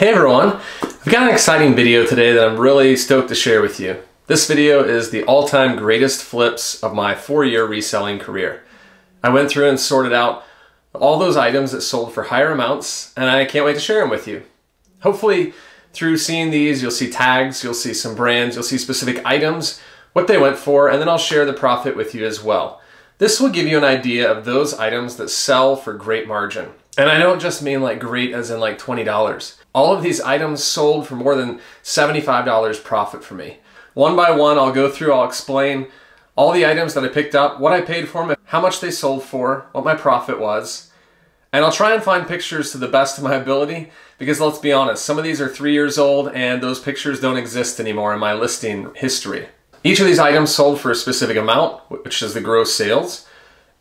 Hey everyone, I've got an exciting video today that I'm really stoked to share with you. This video is the all-time greatest flips of my four-year reselling career. I went through and sorted out all those items that sold for higher amounts and I can't wait to share them with you. Hopefully through seeing these you'll see tags, you'll see some brands, you'll see specific items, what they went for, and then I'll share the profit with you as well. This will give you an idea of those items that sell for great margin. And I don't just mean like great as in like $20. All of these items sold for more than $75 profit for me. One by one, I'll go through, I'll explain all the items that I picked up, what I paid for them, how much they sold for, what my profit was. And I'll try and find pictures to the best of my ability because let's be honest, some of these are three years old and those pictures don't exist anymore in my listing history. Each of these items sold for a specific amount, which is the gross sales,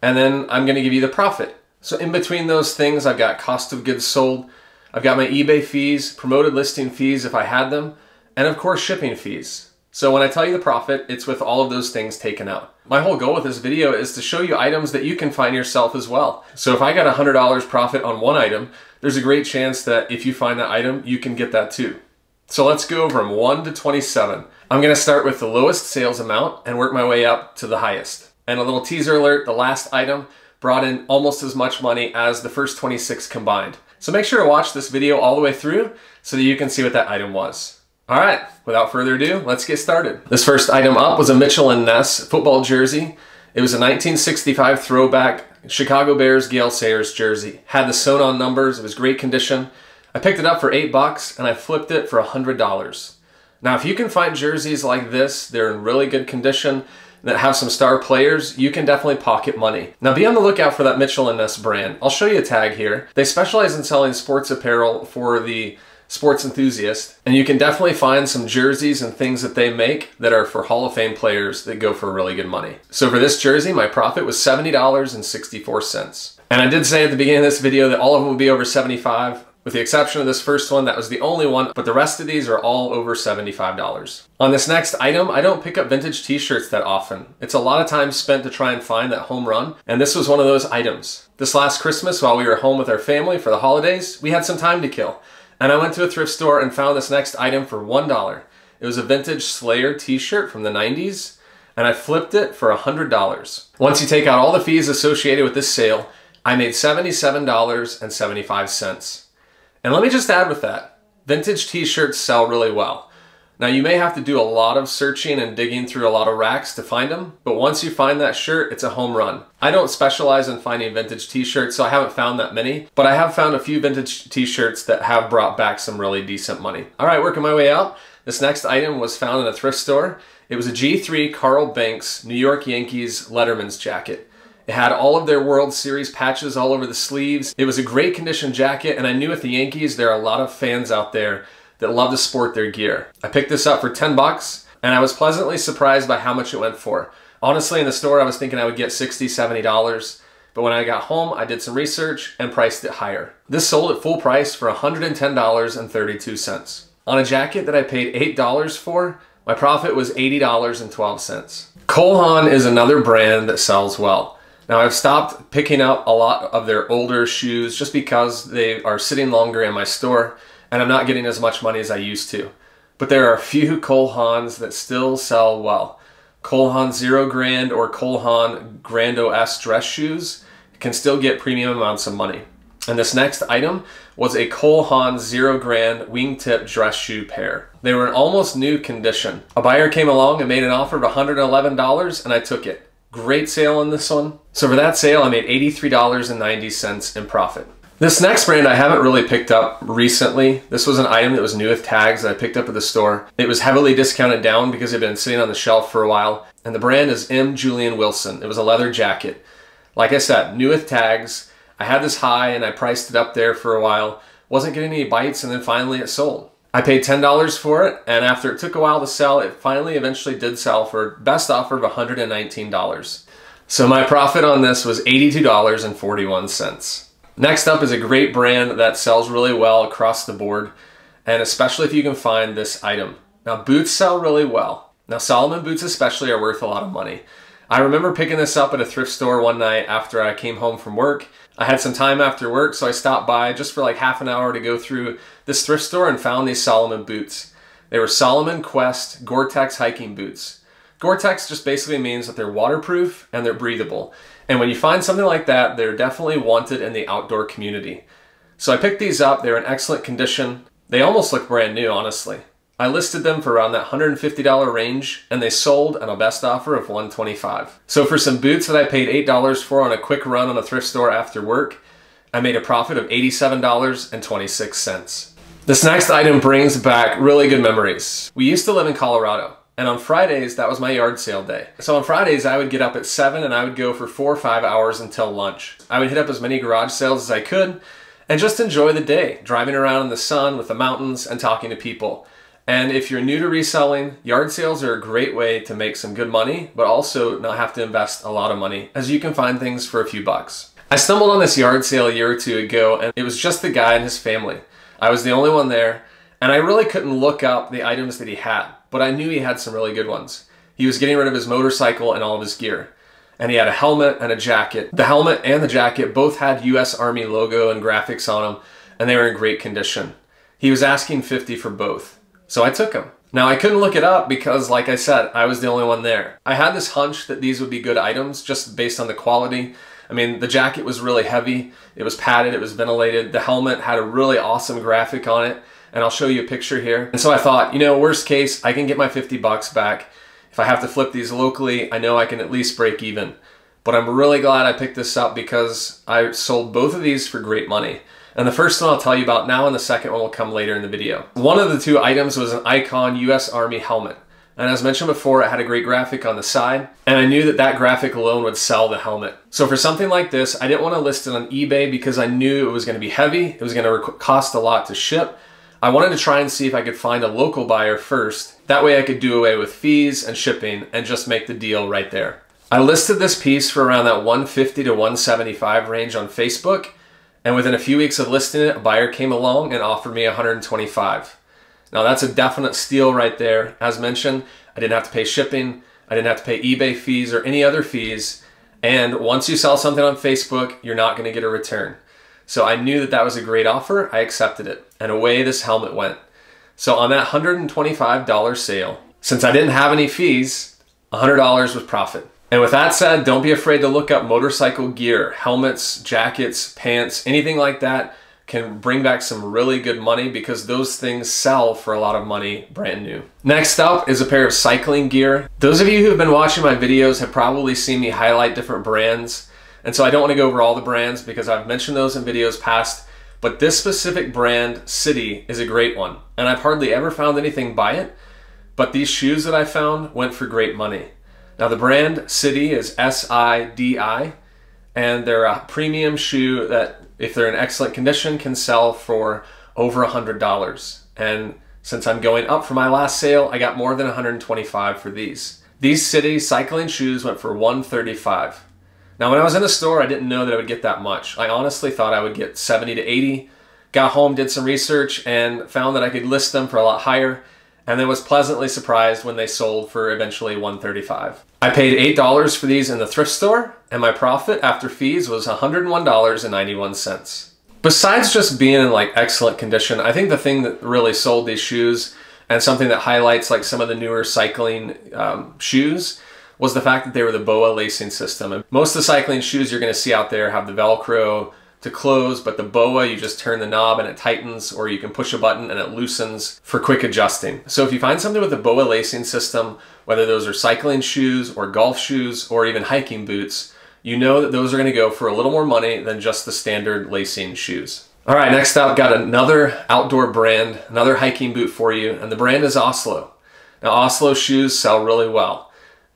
and then I'm gonna give you the profit. So in between those things, I've got cost of goods sold, I've got my eBay fees, promoted listing fees if I had them, and of course shipping fees. So when I tell you the profit, it's with all of those things taken out. My whole goal with this video is to show you items that you can find yourself as well. So if I got $100 profit on one item, there's a great chance that if you find that item, you can get that too. So let's go from 1 to 27. I'm going to start with the lowest sales amount and work my way up to the highest. And a little teaser alert, the last item brought in almost as much money as the first 26 combined. So make sure to watch this video all the way through so that you can see what that item was. All right, without further ado, let's get started. This first item up was a Mitchell & Ness football jersey. It was a 1965 throwback Chicago Bears Gale Sayers jersey. Had the sewn on numbers, it was great condition. I picked it up for eight bucks and I flipped it for a $100. Now, if you can find jerseys like this, they're in really good condition, that have some star players, you can definitely pocket money. Now be on the lookout for that Mitchell & Ness brand. I'll show you a tag here. They specialize in selling sports apparel for the sports enthusiast, and you can definitely find some jerseys and things that they make that are for Hall of Fame players that go for really good money. So for this jersey, my profit was $70.64. And I did say at the beginning of this video that all of them would be over 75. With the exception of this first one, that was the only one, but the rest of these are all over $75. On this next item, I don't pick up vintage t-shirts that often. It's a lot of time spent to try and find that home run, and this was one of those items. This last Christmas, while we were home with our family for the holidays, we had some time to kill. And I went to a thrift store and found this next item for $1. It was a vintage Slayer t-shirt from the 90s, and I flipped it for $100. Once you take out all the fees associated with this sale, I made $77.75. And let me just add with that, vintage t-shirts sell really well. Now you may have to do a lot of searching and digging through a lot of racks to find them, but once you find that shirt, it's a home run. I don't specialize in finding vintage t-shirts, so I haven't found that many, but I have found a few vintage t-shirts that have brought back some really decent money. All right, working my way out. This next item was found in a thrift store. It was a G3 Carl Banks New York Yankees Letterman's jacket. It had all of their World Series patches all over the sleeves. It was a great condition jacket, and I knew with the Yankees, there are a lot of fans out there that love to sport their gear. I picked this up for 10 bucks, and I was pleasantly surprised by how much it went for. Honestly, in the store, I was thinking I would get $60, $70, but when I got home, I did some research and priced it higher. This sold at full price for $110.32. On a jacket that I paid $8 for, my profit was $80.12. Cole Haan is another brand that sells well. Now I've stopped picking up a lot of their older shoes just because they are sitting longer in my store and I'm not getting as much money as I used to. But there are a few Cole Haans that still sell well. Cole Haan Zero Grand or Cole Haan GrandOS dress shoes can still get premium amounts of money. And this next item was a Cole Haan Zero Grand wingtip dress shoe pair. They were in almost new condition. A buyer came along and made an offer of $111 and I took it. Great sale on this one. So for that sale, I made $83.90 in profit. This next brand I haven't really picked up recently. This was an item that was new with tags that I picked up at the store. It was heavily discounted down because it had been sitting on the shelf for a while. And the brand is M. Julian Wilson. It was a leather jacket. Like I said, new with tags. I had this high and I priced it up there for a while. Wasn't getting any bites and then finally it sold. I paid $10 for it, and after it took a while to sell, it finally eventually did sell for best offer of $119. So my profit on this was $82.41. Next up is a great brand that sells really well across the board, and especially if you can find this item. Now boots sell really well. Now Salomon boots especially are worth a lot of money. I remember picking this up at a thrift store one night after I came home from work. I had some time after work, so I stopped by just for like half an hour to go through this thrift store and found these Salomon boots. They were Salomon Quest Gore-Tex hiking boots. Gore-Tex just basically means that they're waterproof and they're breathable. And when you find something like that, they're definitely wanted in the outdoor community. So I picked these up. They're in excellent condition. They almost look brand new, honestly. I listed them for around that $150 range and they sold on a best offer of 125. So for some boots that I paid $8 for on a quick run on a thrift store after work, I made a profit of $87.26. This next item brings back really good memories. We used to live in Colorado. And on Fridays, that was my yard sale day. So on Fridays, I would get up at 7 and I would go for four or five hours until lunch. I would hit up as many garage sales as I could and just enjoy the day, driving around in the sun with the mountains and talking to people. And if you're new to reselling, yard sales are a great way to make some good money, but also not have to invest a lot of money, as you can find things for a few bucks. I stumbled on this yard sale a year or two ago, and it was just the guy and his family. I was the only one there, and I really couldn't look up the items that he had, but I knew he had some really good ones. He was getting rid of his motorcycle and all of his gear. And he had a helmet and a jacket. The helmet and the jacket both had US Army logo and graphics on them, and they were in great condition. He was asking 50 for both. So I took them. Now I couldn't look it up because like I said, I was the only one there. I had this hunch that these would be good items just based on the quality. I mean, the jacket was really heavy. It was padded, it was ventilated. The helmet had a really awesome graphic on it. And I'll show you a picture here. And so I thought, you know, worst case, I can get my 50 bucks back. If I have to flip these locally, I know I can at least break even. But I'm really glad I picked this up because I sold both of these for great money. And the first one I'll tell you about now and the second one will come later in the video. One of the two items was an Icon US Army helmet. And as mentioned before, it had a great graphic on the side, and I knew that that graphic alone would sell the helmet. So for something like this, I didn't want to list it on eBay because I knew it was going to be heavy, it was going to cost a lot to ship. I wanted to try and see if I could find a local buyer first. That way I could do away with fees and shipping and just make the deal right there. I listed this piece for around that 150 to 175 range on Facebook, and within a few weeks of listing it, a buyer came along and offered me 125. Now that's a definite steal right there. As mentioned, I didn't have to pay shipping, I didn't have to pay eBay fees or any other fees. And once you sell something on Facebook, you're not going to get a return. So I knew that that was a great offer. I accepted it. And away this helmet went. So on that $125 sale, since I didn't have any fees, $100 was profit. And with that said, don't be afraid to look up motorcycle gear, helmets, jackets, pants, anything like that can bring back some really good money because those things sell for a lot of money brand new. Next up is a pair of cycling gear. Those of you who have been watching my videos have probably seen me highlight different brands. And so I don't want to go over all the brands because I've mentioned those in videos past. But this specific brand, Sidi, is a great one. And I've hardly ever found anything by it. But these shoes that I found went for great money. Now the brand Sidi is S-I-D-I. And they're a premium shoe that if they're in excellent condition, can sell for over $100. And since I'm going up for my last sale, I got more than 125 for these. These Sidi cycling shoes went for 135. Now when I was in the store, I didn't know that I would get that much. I honestly thought I would get 70 to 80. Got home, did some research, and found that I could list them for a lot higher, and then was pleasantly surprised when they sold for eventually 135. I paid $8 for these in the thrift store, and my profit after fees was $101.91. Besides just being in like excellent condition, I think the thing that really sold these shoes and something that highlights like some of the newer cycling um, shoes was the fact that they were the BOA lacing system. And most of the cycling shoes you're gonna see out there have the Velcro to close, but the BOA, you just turn the knob and it tightens, or you can push a button and it loosens for quick adjusting. So if you find something with a BOA lacing system, whether those are cycling shoes or golf shoes or even hiking boots, you know that those are gonna go for a little more money than just the standard lacing shoes. All right, next up, got another outdoor brand, another hiking boot for you, and the brand is Asolo. Now, Asolo shoes sell really well.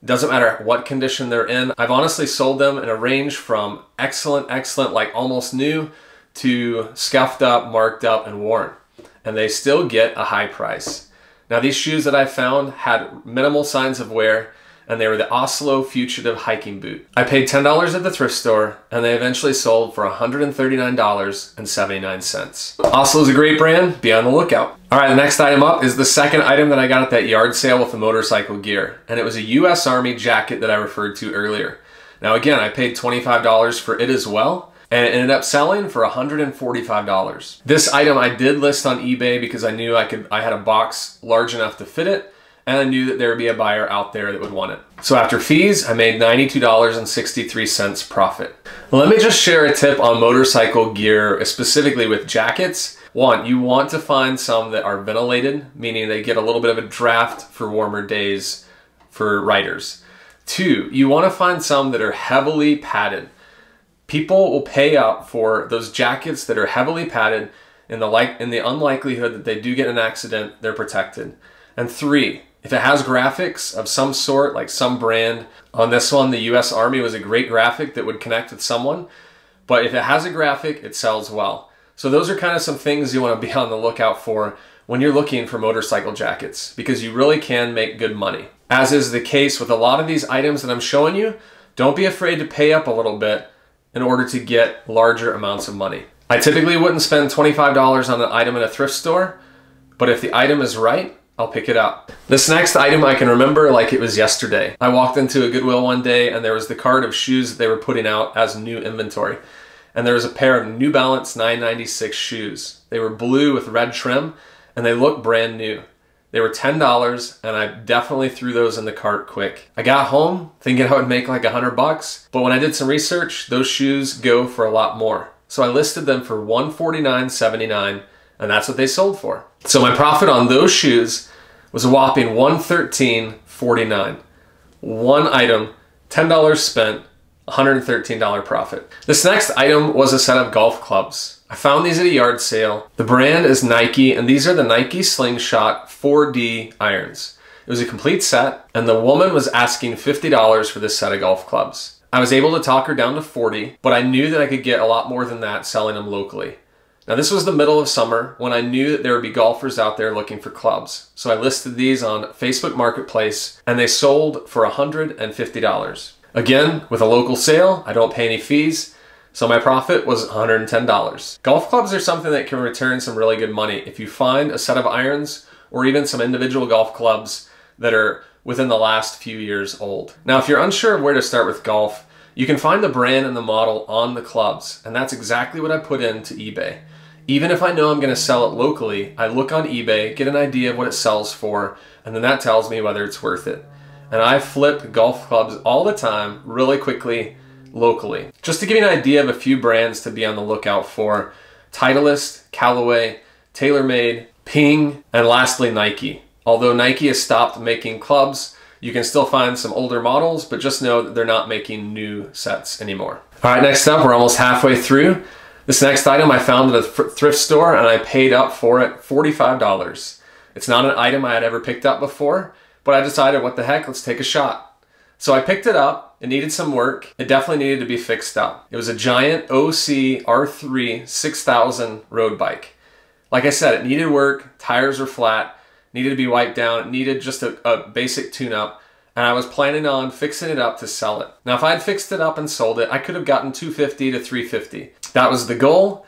Doesn't matter what condition they're in. I've honestly sold them in a range from excellent, excellent, like almost new, to scuffed up, marked up, and worn. And they still get a high price. Now these shoes that I found had minimal signs of wear and they were the Asolo Fugitive hiking boot. I paid $10 at the thrift store, and they eventually sold for $139.79. Asolo is a great brand, be on the lookout. All right, the next item up is the second item that I got at that yard sale with the motorcycle gear, and it was a US Army jacket that I referred to earlier. Now again, I paid $25 for it as well, and it ended up selling for $145. This item I did list on eBay because I knew I could I had a box large enough to fit it and I knew that there would be a buyer out there that would want it. So after fees, I made $92.63 profit. Let me just share a tip on motorcycle gear, specifically with jackets. One, you want to find some that are ventilated, meaning they get a little bit of a draft for warmer days for riders. Two, you want to find some that are heavily padded. People will pay up for those jackets that are heavily padded in the like in the unlikelihood that they do get an accident, they're protected. And three, if it has graphics of some sort, like some brand, on this one, the US Army was a great graphic that would connect with someone. But if it has a graphic, it sells well. So those are kind of some things you want to be on the lookout for when you're looking for motorcycle jackets because you really can make good money. As is the case with a lot of these items that I'm showing you, don't be afraid to pay up a little bit in order to get larger amounts of money. I typically wouldn't spend $25 on an item in a thrift store, but if the item is right, I'll pick it up. This next item I can remember like it was yesterday. I walked into a Goodwill one day and there was the cart of shoes that they were putting out as new inventory. And there was a pair of New Balance 996 shoes. They were blue with red trim and they looked brand new. They were $10 and I definitely threw those in the cart quick. I got home thinking I would make like a hundred bucks, but when I did some research, those shoes go for a lot more. So I listed them for $149.79 and that's what they sold for. So my profit on those shoes was a whopping $113.49. One item, $10 spent, $113 profit. This next item was a set of golf clubs. I found these at a yard sale. The brand is Nike, and these are the Nike Slingshot 4D irons. It was a complete set, and the woman was asking $50 for this set of golf clubs. I was able to talk her down to 40, but I knew that I could get a lot more than that selling them locally. Now this was the middle of summer when I knew that there would be golfers out there looking for clubs. So I listed these on Facebook Marketplace and they sold for $150. Again, with a local sale, I don't pay any fees. So my profit was $110. Golf clubs are something that can return some really good money if you find a set of irons or even some individual golf clubs that are within the last few years old. Now, if you're unsure of where to start with golf, you can find the brand and the model on the clubs, and that's exactly what I put into eBay. Even if I know I'm going to sell it locally, I look on eBay, get an idea of what it sells for, and then that tells me whether it's worth it. And I flip golf clubs all the time, really quickly, locally. Just to give you an idea of a few brands to be on the lookout for, Titleist, Callaway, TaylorMade, Ping, and lastly Nike. Although Nike has stopped making clubs, you can still find some older models, but just know that they're not making new sets anymore. All right, next up, we're almost halfway through. This next item I found at a thrift store and I paid up for it $45. It's not an item I had ever picked up before, but I decided what the heck, let's take a shot. So I picked it up. It needed some work. It definitely needed to be fixed up. It was a giant OCR3 6000 road bike. Like I said, it needed work. Tires were flat. Needed to be wiped down. It needed just a, a basic tune-up. And I was planning on fixing it up to sell it. Now, if I had fixed it up and sold it, I could have gotten 250 to 350. That was the goal.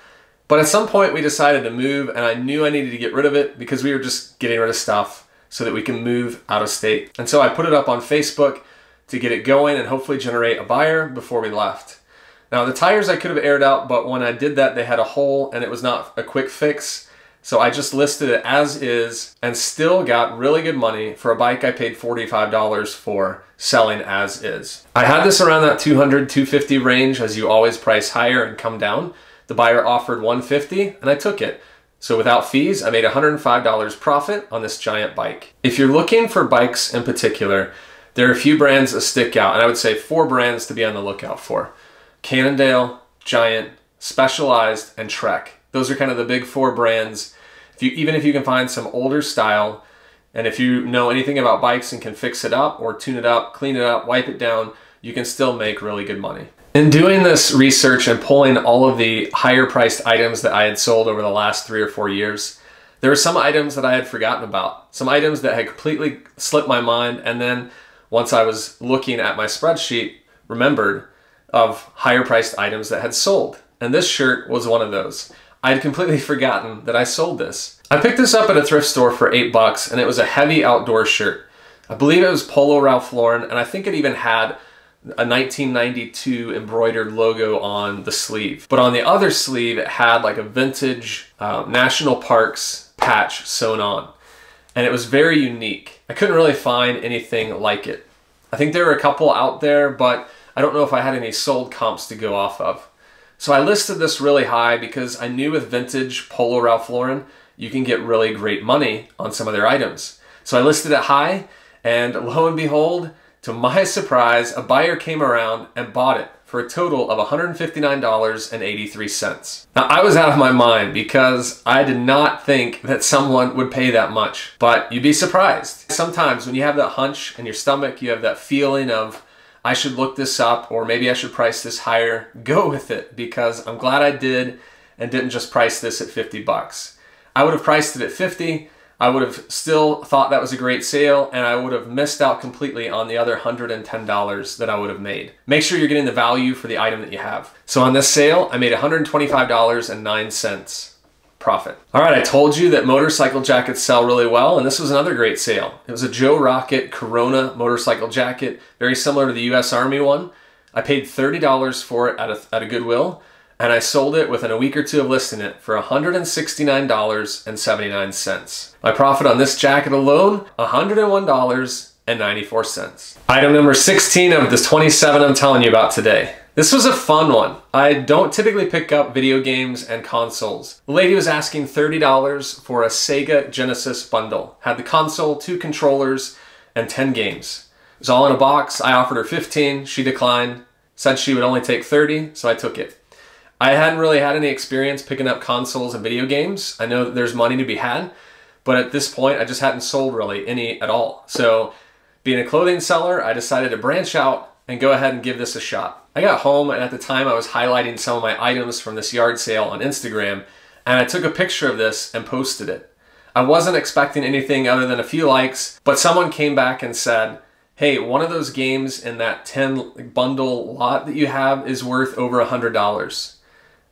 But at some point, we decided to move, and I knew I needed to get rid of it because we were just getting rid of stuff so that we can move out of state. And so I put it up on Facebook to get it going and hopefully generate a buyer before we left. Now the tires I could have aired out, but when I did that, they had a hole and it was not a quick fix. So I just listed it as is and still got really good money for a bike I paid $45 for selling as is. I had this around that 200, 250 range as you always price higher and come down. The buyer offered 150 and I took it. So without fees, I made $105 profit on this giant bike. If you're looking for bikes in particular, there are a few brands that stick out, and I would say four brands to be on the lookout for. Cannondale, Giant, Specialized, and Trek. Those are kind of the big four brands. If you, even if you can find some older style, and if you know anything about bikes and can fix it up or tune it up, clean it up, wipe it down, you can still make really good money. In doing this research and pulling all of the higher priced items that I had sold over the last three or four years, there were some items that I had forgotten about, some items that had completely slipped my mind, and then once I was looking at my spreadsheet, remembered of higher priced items that had sold. And this shirt was one of those. I had completely forgotten that I sold this. I picked this up at a thrift store for eight bucks and it was a heavy outdoor shirt. I believe it was Polo Ralph Lauren and I think it even had a 1992 embroidered logo on the sleeve. But on the other sleeve, it had like a vintage uh, national parks patch sewn on. And it was very unique. I couldn't really find anything like it. I think there were a couple out there, but I don't know if I had any sold comps to go off of. So I listed this really high because I knew with vintage Polo Ralph Lauren, you can get really great money on some of their items. So I listed it high, and lo and behold, to my surprise, a buyer came around and bought it for a total of $159.83. Now, I was out of my mind because I did not think that someone would pay that much, but you'd be surprised. Sometimes when you have that hunch in your stomach, you have that feeling of, I should look this up or maybe I should price this higher, go with it because I'm glad I did and didn't just price this at 50 bucks. I would have priced it at 50, I would have still thought that was a great sale and I would have missed out completely on the other $110 that I would have made. Make sure you're getting the value for the item that you have. So on this sale, I made $125.09 profit. All right, I told you that motorcycle jackets sell really well, and this was another great sale. It was a Joe Rocket Corona motorcycle jacket, very similar to the US Army one. I paid $30 for it at a, at a Goodwill, and I sold it within a week or two of listing it for $169.79. My profit on this jacket alone, $101.94. Item number 16 of the 27 I'm telling you about today. This was a fun one. I don't typically pick up video games and consoles. The lady was asking $30 for a Sega Genesis bundle. Had the console, two controllers, and 10 games. It was all in a box. I offered her 15, she declined, said she would only take 30, so I took it. I hadn't really had any experience picking up consoles and video games. I know that there's money to be had, but at this point, I just hadn't sold really any at all. So, being a clothing seller, I decided to branch out and go ahead and give this a shot. I got home, and at the time, I was highlighting some of my items from this yard sale on Instagram, and I took a picture of this and posted it. I wasn't expecting anything other than a few likes, but someone came back and said, hey, one of those games in that 10 bundle lot that you have is worth over a $100.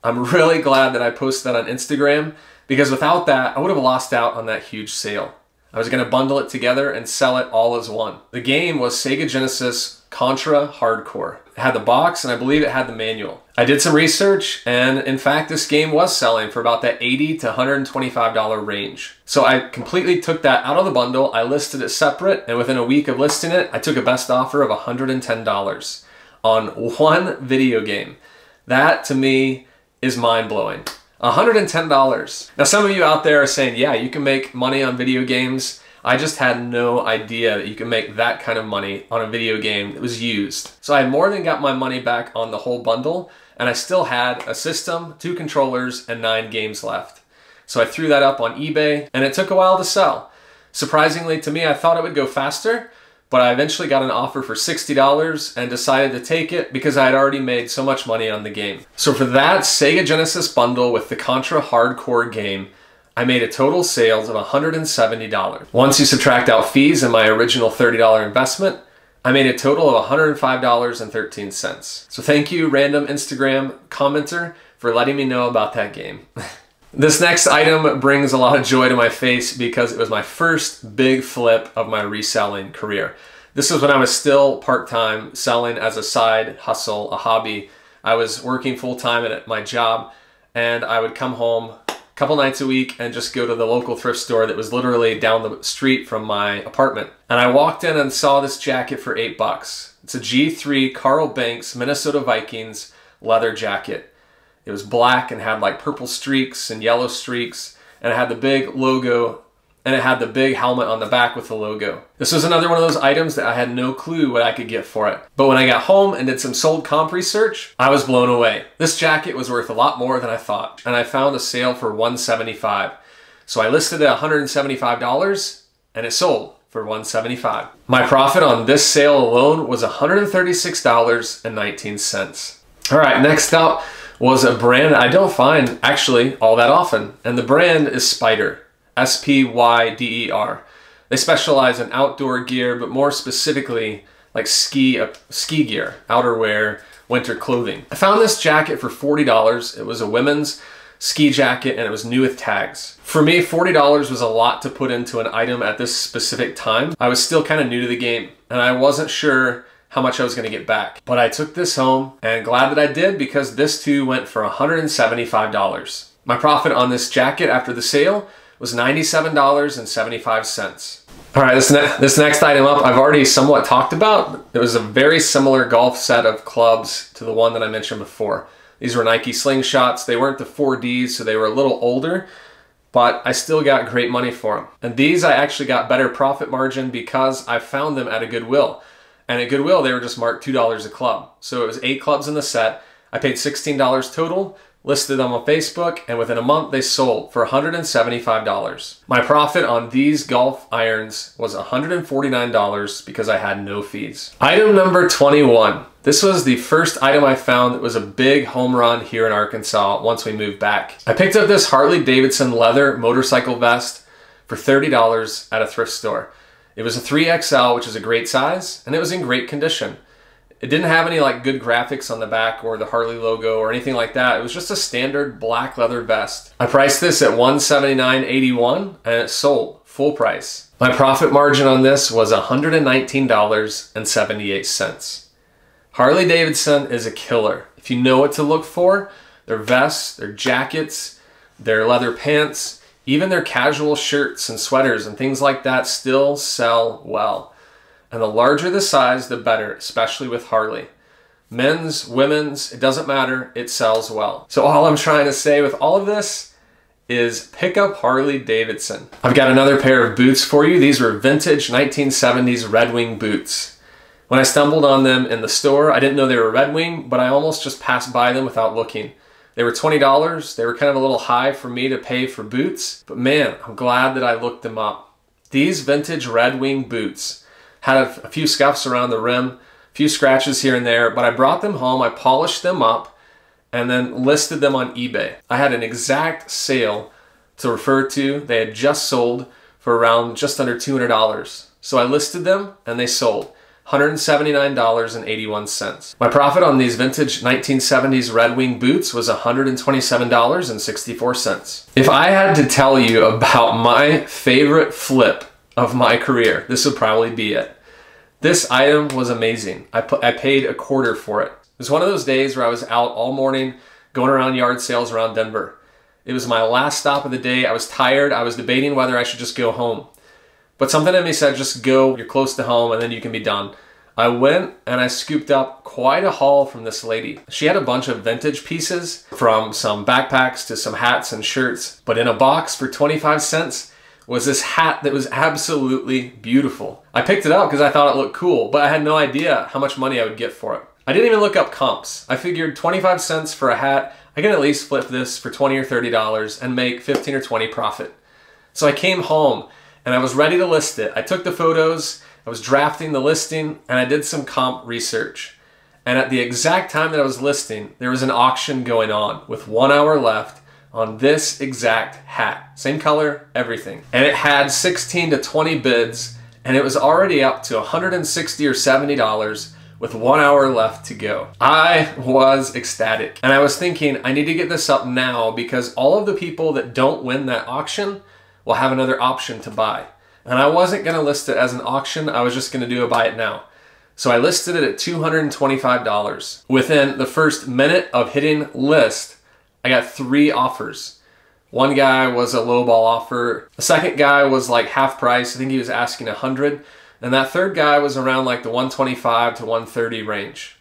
I'm really glad that I posted that on Instagram because without that, I would have lost out on that huge sale. I was going to bundle it together and sell it all as one. The game was Sega Genesis Contra Hard Corps. Had the box and I believe it had the manual. I did some research and in fact this game was selling for about that 80 to $125 range. So I completely took that out of the bundle, I listed it separate and within a week of listing it, I took a best offer of $110 on one video game. That to me is mind blowing. $110. Now, some of you out there are saying, yeah, you can make money on video games. I just had no idea that you can make that kind of money on a video game that was used. So I more than got my money back on the whole bundle, and I still had a system, two controllers, and nine games left. So I threw that up on eBay, and it took a while to sell. Surprisingly to me, I thought it would go faster, but I eventually got an offer for $60 and decided to take it because I had already made so much money on the game. So for that Sega Genesis bundle with the Contra Hard Corps game, I made a total sales of $170. Once you subtract out fees and my original $30 investment, I made a total of $105.13. So thank you, random Instagram commenter, for letting me know about that game. This next item brings a lot of joy to my face because it was my first big flip of my reselling career. This was when I was still part-time selling as a side hustle, a hobby. I was working full-time at my job and I would come home a couple nights a week and just go to the local thrift store that was literally down the street from my apartment. And I walked in and saw this jacket for eight bucks. It's a G3 Carl Banks Minnesota Vikings leather jacket. It was black and had like purple streaks and yellow streaks, and it had the big logo and it had the big helmet on the back with the logo. This was another one of those items that I had no clue what I could get for it. But when I got home and did some sold comp research, I was blown away. This jacket was worth a lot more than I thought, and I found a sale for 175. So I listed it $175 and it sold for 175. My profit on this sale alone was $136.19. All right, next up, was a brand I don't find actually all that often. And the brand is Spyder. They specialize in outdoor gear, but more specifically, like ski uh, ski gear, outerwear, winter clothing. I found this jacket for $40. It was a women's ski jacket and it was new with tags. For me, $40 was a lot to put into an item at this specific time. I was still kind of new to the game and I wasn't sure how much I was going to get back. But I took this home and glad that I did because this too went for $175. My profit on this jacket after the sale was $97.75. All right, this, ne this next item up, I've already somewhat talked about. It was a very similar golf set of clubs to the one that I mentioned before. These were Nike Slingshots. They weren't the 4Ds, so they were a little older, but I still got great money for them. And these I actually got better profit margin because I found them at a Goodwill. And at Goodwill, they were just marked $2 a club. So it was eight clubs in the set. I paid $16 total, listed them on Facebook, and within a month they sold for $175. My profit on these golf irons was $149 because I had no fees. Item number 21. This was the first item I found that was a big home run here in Arkansas once we moved back. I picked up this Harley Davidson leather motorcycle vest for $30 at a thrift store. It was a 3XL, which is a great size, and it was in great condition. It didn't have any like good graphics on the back or the Harley logo or anything like that. It was just a standard black leather vest. I priced this at $179.81 and it sold full price. My profit margin on this was $119.78. Harley Davidson is a killer. If you know what to look for, their vests, their jackets, their leather pants, even their casual shirts and sweaters and things like that still sell well. And the larger the size, the better, especially with Harley. Men's, women's, it doesn't matter, it sells well. So all I'm trying to say with all of this is pick up Harley Davidson. I've got another pair of boots for you. These were vintage 1970s Red Wing boots. When I stumbled on them in the store, I didn't know they were Red Wing, but I almost just passed by them without looking. They were $20. They were kind of a little high for me to pay for boots, but man, I'm glad that I looked them up. These vintage Red Wing boots had a, a few scuffs around the rim, a few scratches here and there, but I brought them home, I polished them up, and then listed them on eBay. I had an exact sale to refer to. They had just sold for around just under $200. So I listed them and they sold. $179.81. My profit on these vintage 1970s Red Wing boots was $127.64. If I had to tell you about my favorite flip of my career. This would probably be it. This item was amazing. I, put, I paid a quarter for it. It was one of those days where I was out all morning going around yard sales around Denver. It was my last stop of the day. I was tired. I was debating whether I should just go home. But something in me said, just go, you're close to home, and then you can be done. I went and I scooped up quite a haul from this lady. She had a bunch of vintage pieces from some backpacks to some hats and shirts, but in a box for 25 cents, was this hat that was absolutely beautiful. I picked it up because I thought it looked cool, but I had no idea how much money I would get for it. I didn't even look up comps. I figured 25 cents for a hat, I can at least flip this for 20 or $30 and make 15 or 20 profit. So I came home and I was ready to list it. I took the photos, I was drafting the listing, and I did some comp research. And at the exact time that I was listing, there was an auction going on with one hour left on this exact hat. Same color, everything. And it had 16 to 20 bids and it was already up to 160 or 70 dollars with one hour left to go. I was ecstatic and I was thinking I need to get this up now because all of the people that don't win that auction will have another option to buy. And I wasn't gonna list it as an auction, I was just gonna do a buy it now. So I listed it at $225. Within the first minute of hitting list, I got three offers. One guy was a lowball offer. The second guy was like half price. I think he was asking a hundred. And that third guy was around like the 125 to 130 range.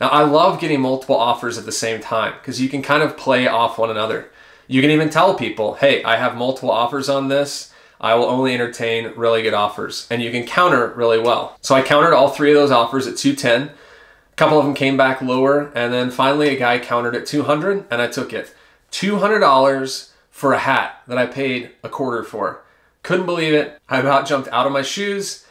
Now I love getting multiple offers at the same time because you can kind of play off one another. You can even tell people, hey, I have multiple offers on this. I will only entertain really good offers. And you can counter really well. So I countered all three of those offers at 210. Couple of them came back lower, and then finally a guy countered at 200, and I took it. $200 for a hat that I paid a quarter for. Couldn't believe it. I about jumped out of my shoes,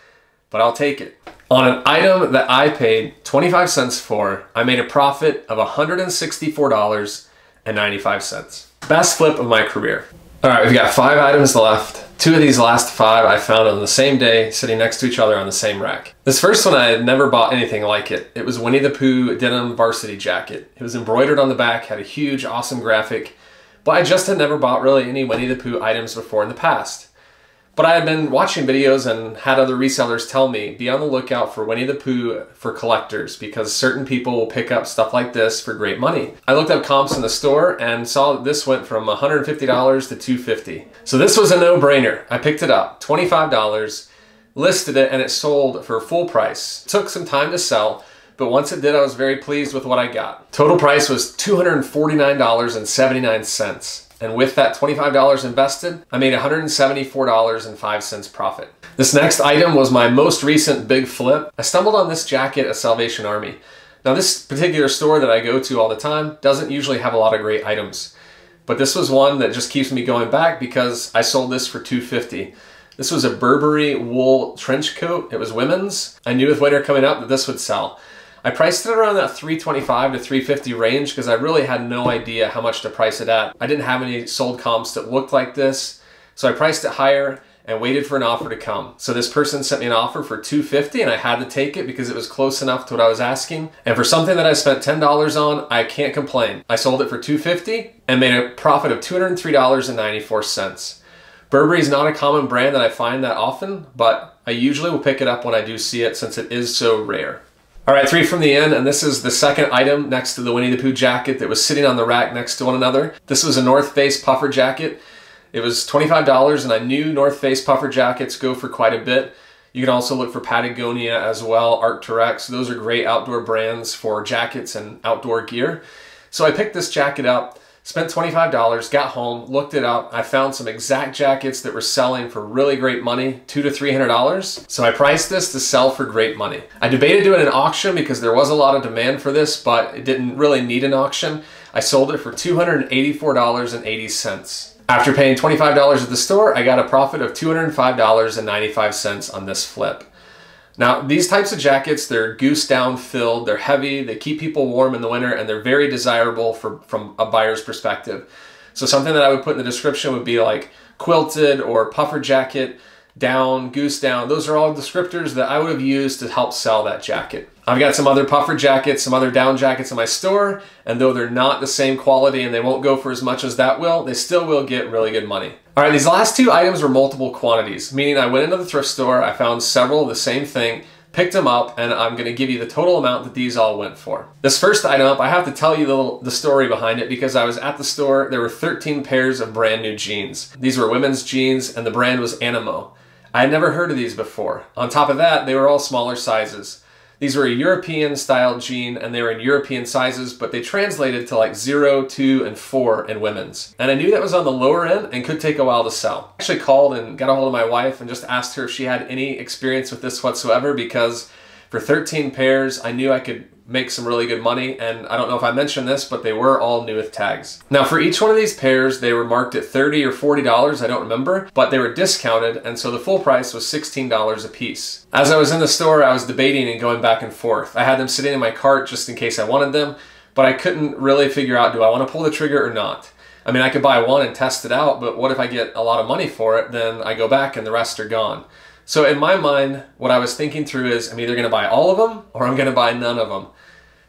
but I'll take it. On an item that I paid 25 cents for, I made a profit of $164.95. Best flip of my career. All right, we've got five items left. Two of these last five I found on the same day, sitting next to each other on the same rack. This first one I had never bought anything like it. It was Winnie the Pooh denim varsity jacket. It was embroidered on the back, had a huge, awesome graphic, but I just had never bought really any Winnie the Pooh items before in the past. But I had been watching videos and had other resellers tell me, be on the lookout for Winnie the Pooh for collectors because certain people will pick up stuff like this for great money. I looked up comps in the store and saw that this went from $150 to 250. So this was a no-brainer. I picked it up, $25, listed it, and it sold for full price. It took some time to sell, but once it did, I was very pleased with what I got. Total price was $249.79. And with that $25 invested, I made $174.05 profit. This next item was my most recent big flip. I stumbled on this jacket at Salvation Army. Now this particular store that I go to all the time doesn't usually have a lot of great items. But this was one that just keeps me going back because I sold this for 250 This was a Burberry wool trench coat. It was women's. I knew with winter coming up that this would sell. I priced it around that 325 to 350 range because I really had no idea how much to price it at. I didn't have any sold comps that looked like this, so I priced it higher and waited for an offer to come. So this person sent me an offer for 250 and I had to take it because it was close enough to what I was asking. And for something that I spent $10 on, I can't complain. I sold it for 250 and made a profit of $203.94. Burberry is not a common brand that I find that often, but I usually will pick it up when I do see it since it is so rare. All right, three from the end, and this is the second item next to the Winnie the Pooh jacket that was sitting on the rack next to one another. This was a North Face puffer jacket. It was $25, and I knew North Face puffer jackets go for quite a bit. You can also look for Patagonia as well, Arc'teryx. Those are great outdoor brands for jackets and outdoor gear. So I picked this jacket up Spent $25, got home, looked it up. I found some exact jackets that were selling for really great money, two to $300. So I priced this to sell for great money. I debated doing an auction because there was a lot of demand for this, but it didn't really need an auction. I sold it for $284.80. After paying $25 at the store, I got a profit of $205.95 on this flip. Now, these types of jackets, they're goose down filled, they're heavy, they keep people warm in the winter, and they're very desirable for, from a buyer's perspective. So something that I would put in the description would be like quilted or puffer jacket, down, goose down. Those are all descriptors that I would have used to help sell that jacket. I've got some other puffer jackets, some other down jackets in my store, and though they're not the same quality and they won't go for as much as that will, they still will get really good money. All right, these last two items were multiple quantities, meaning I went into the thrift store, I found several of the same thing, picked them up, and I'm gonna give you the total amount that these all went for. This first item up, I have to tell you the, the story behind it because I was at the store, there were 13 pairs of brand new jeans. These were women's jeans and the brand was Animo. I had never heard of these before. On top of that, they were all smaller sizes. These were a European style jean and they were in European sizes, but they translated to like 0, 2, and 4 in women's. And I knew that was on the lower end and could take a while to sell. I actually called and got a hold of my wife and just asked her if she had any experience with this whatsoever because for 13 pairs, I knew I could make some really good money. And I don't know if I mentioned this, but they were all new with tags. Now for each one of these pairs, they were marked at 30 or $40, I don't remember, but they were discounted. And so the full price was $16 a piece. As I was in the store, I was debating and going back and forth. I had them sitting in my cart just in case I wanted them, but I couldn't really figure out, do I want to pull the trigger or not? I mean, I could buy one and test it out, but what if I get a lot of money for it? Then I go back and the rest are gone. So in my mind, what I was thinking through is I'm either going to buy all of them or I'm going to buy none of them.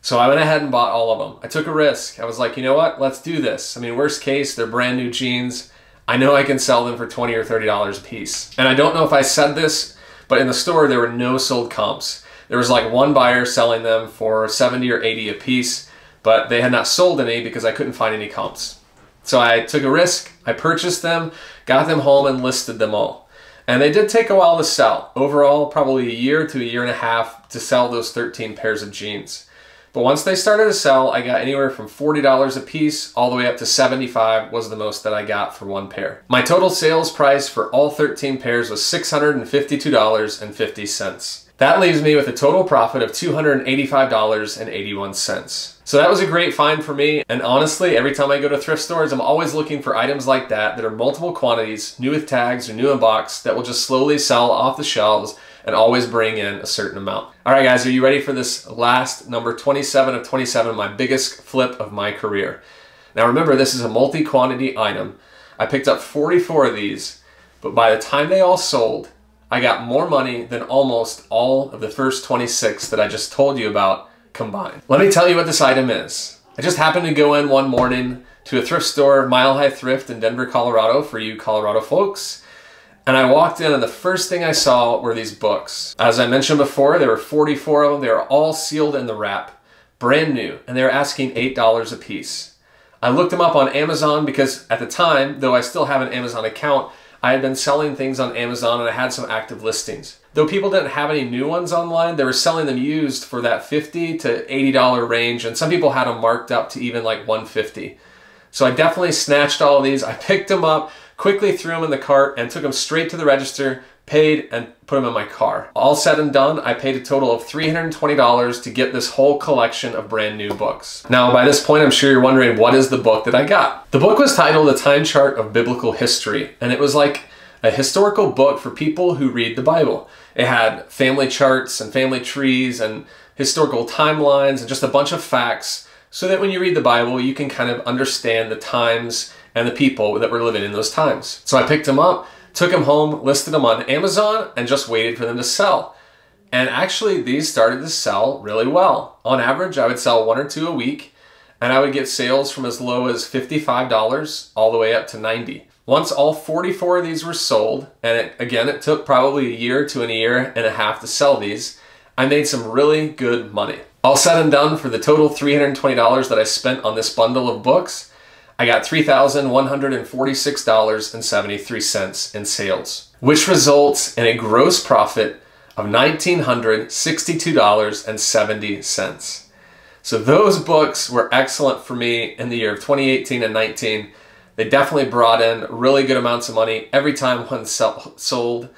So I went ahead and bought all of them. I took a risk. I was like, you know what? Let's do this. I mean, worst case, they're brand new jeans. I know I can sell them for 20 or $30 a piece. And I don't know if I said this, but in the store, there were no sold comps. There was like one buyer selling them for 70 or 80 a piece, but they had not sold any because I couldn't find any comps. So I took a risk. I purchased them, got them home, and listed them all. And they did take a while to sell. Overall, probably a year to a year and a half to sell those 13 pairs of jeans. But once they started to sell, I got anywhere from $40 a piece all the way up to 75 was the most that I got for one pair. My total sales price for all 13 pairs was $652.50. That leaves me with a total profit of $285.81. So that was a great find for me. And honestly, every time I go to thrift stores, I'm always looking for items like that that are multiple quantities, new with tags or new in box that will just slowly sell off the shelves and always bring in a certain amount. All right, guys, are you ready for this last number 27 of 27, my biggest flip of my career? Now remember, this is a multi-quantity item. I picked up 44 of these, but by the time they all sold, I got more money than almost all of the first 26 that I just told you about combined. Let me tell you what this item is. I just happened to go in one morning to a thrift store, Mile High Thrift in Denver, Colorado, for you Colorado folks. And I walked in and the first thing I saw were these books. As I mentioned before, there were 44 of them. They were all sealed in the wrap, brand new, and they were asking $8 a piece. I looked them up on Amazon because at the time, though I still have an Amazon account, I had been selling things on Amazon and I had some active listings. Though people didn't have any new ones online, they were selling them used for that 50 to $80 range and some people had them marked up to even like 150. So I definitely snatched all of these. I picked them up, quickly threw them in the cart and took them straight to the register, paid, and put them in my car. All said and done, I paid a total of $320 to get this whole collection of brand new books. Now, by this point, I'm sure you're wondering, what is the book that I got? The book was titled The Time Chart of Biblical History, and it was like a historical book for people who read the Bible. It had family charts and family trees and historical timelines and just a bunch of facts so that when you read the Bible, you can kind of understand the times and the people that were living in those times. So I picked them up, took them home, listed them on Amazon, and just waited for them to sell. And actually, these started to sell really well. On average, I would sell one or two a week, and I would get sales from as low as $55 all the way up to 90. Once all 44 of these were sold, and it, again, it took probably a year to a year and a half to sell these, I made some really good money. All said and done for the total $320 that I spent on this bundle of books, I got $3,146.73 in sales, which results in a gross profit of $1,962.70. So those books were excellent for me in the year of 2018 and 19. They definitely brought in really good amounts of money every time one sold.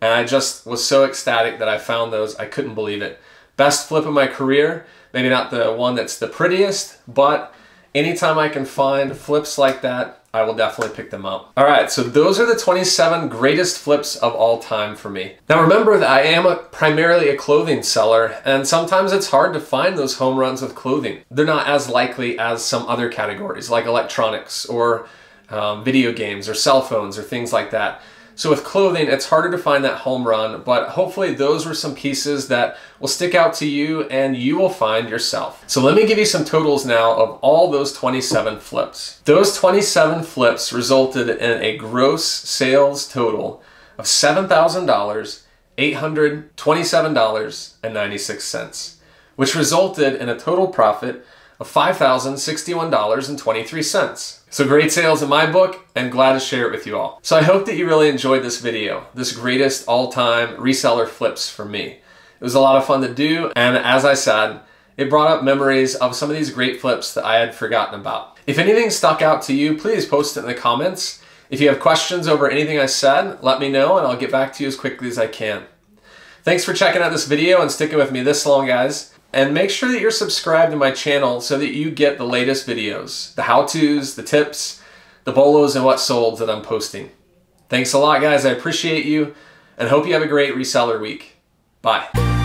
And I just was so ecstatic that I found those. I couldn't believe it. Best flip of my career. Maybe not the one that's the prettiest, but anytime I can find flips like that, I will definitely pick them up. All right, so those are the 27 greatest flips of all time for me. Now remember that I am a, primarily a clothing seller, and sometimes it's hard to find those home runs with clothing. They're not as likely as some other categories like electronics or um, video games or cell phones or things like that. So with clothing, it's harder to find that home run, but hopefully those were some pieces that will stick out to you and you will find yourself. So let me give you some totals now of all those 27 flips. Those 27 flips resulted in a gross sales total of $7,000, $827.96, which resulted in a total profit of $5,061.23. So great sales in my book and glad to share it with you all. So I hope that you really enjoyed this video, this greatest all-time reseller flips for me. It was a lot of fun to do and as I said, it brought up memories of some of these great flips that I had forgotten about. If anything stuck out to you, please post it in the comments. If you have questions over anything I said, let me know and I'll get back to you as quickly as I can. Thanks for checking out this video and sticking with me this long, guys. And make sure that you're subscribed to my channel so that you get the latest videos, the how-tos, the tips, the bolos, and what solds that I'm posting. Thanks a lot, guys. I appreciate you and hope you have a great reseller week. Bye.